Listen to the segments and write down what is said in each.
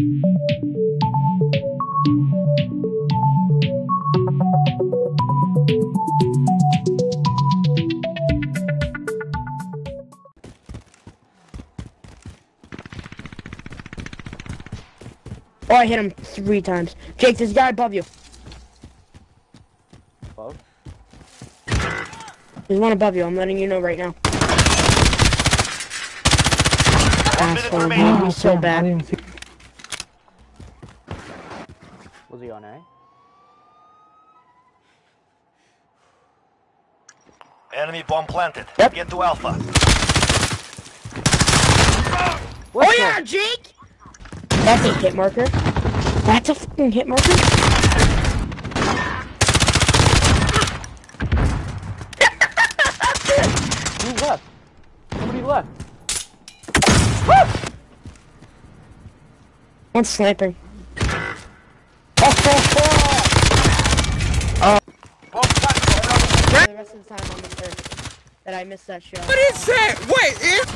Oh, I hit him three times. Jake, there's a guy above you. Above? There's one above you. I'm letting you know right now. One minute Asshole, remaining. he's so bad. Was he on A? Enemy bomb planted. Yep. Get to Alpha. Oh yeah, Jake! That's a hit marker. That's a fucking hit marker. Who's left? Somebody left. One's sniping. Bomb planted. The rest of the time on this earth that I missed that shot. What is that? Wait, it,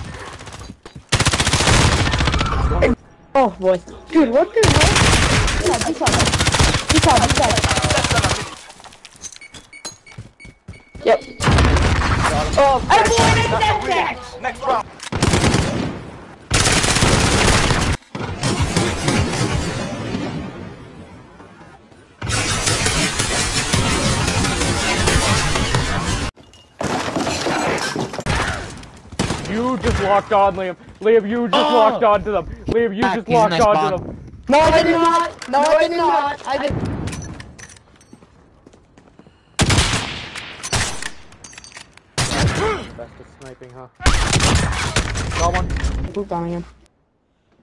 Oh boy, dude, what the hell? He's on, he's on, he's on. Yep. Oh, I avoided that attack. Next round. Oh, You just locked on, Liam. Liam, you just locked on to them. Liam, you Back, just he's locked nice on bot. to them. No, I did not. No, I did not. I did. Best of sniping, huh? Got one. Boot bombing him.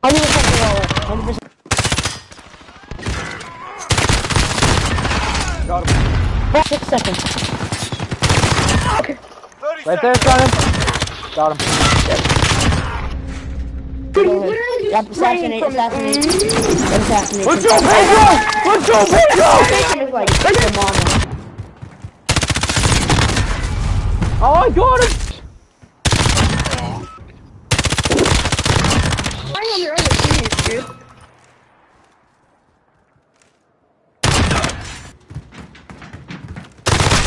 I'm gonna take the 100%. Got him. Six seconds. 30 Right there, seconds. Got him. Got him. Yep, assassinate, assassinate. Assassinate. Let's go, Pedro! Let's go, Pedro! It's like. Oh, I got him! on your other team, dude.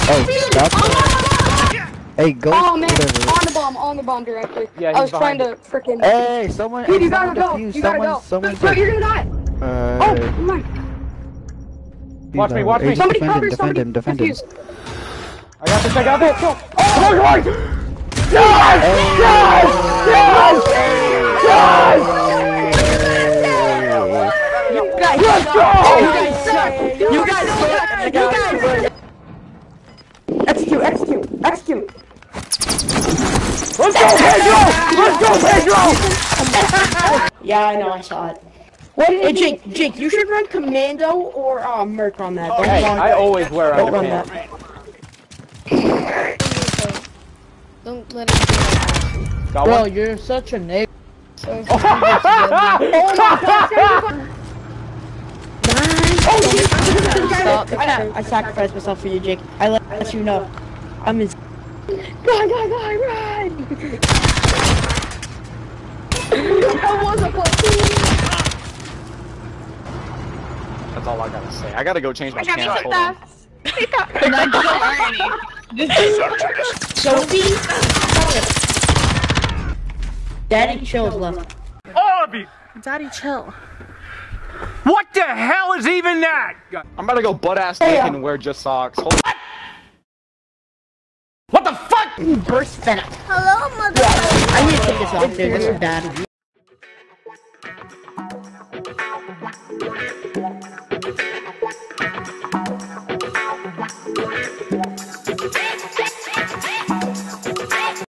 Oh, stop. Hey, go. Oh man, whatever. on the bomb, on the bomb directly. Yeah, I was trying to behind freaking. Hey, someone. Dude, you gotta go. defuse, You gotta go. Someone. Bro, you're gonna die. Uh, Oh, come on. Watch me, watch me. Somebody defend cover, him, defend somebody him, defend him. I got this, I got this! Oh, come on, come on! Yes! Yes! Yes! You guys Let's suck. go! You guys suck. You guys suck. You guys. Execute, execute, execute. Let's go, Pedro! Let's go, Pedro! Yeah, I know, I saw it. What? Hey, Jake, Jake, you should run commando or uh, merc on that. Don't Hey, run, I always wear don't run underpants. that. Don't let it do that. Got Bro, one? you're such a nigga. So, Oh my god, Stop. I, I sacrificed myself for you, Jake. I let, let you know. I'm his. Guy, guy, guy, run! I was a platoon. That's all I gotta say. I gotta go change my pants. Hold on. Sophie? Daddy chills left. All of you. Daddy, chill. What the hell is even that? I'm about to go butt ass naked and wear just socks. Hold burst venom. Hello, mother. Yeah, I need to take this off, dude. This is bad.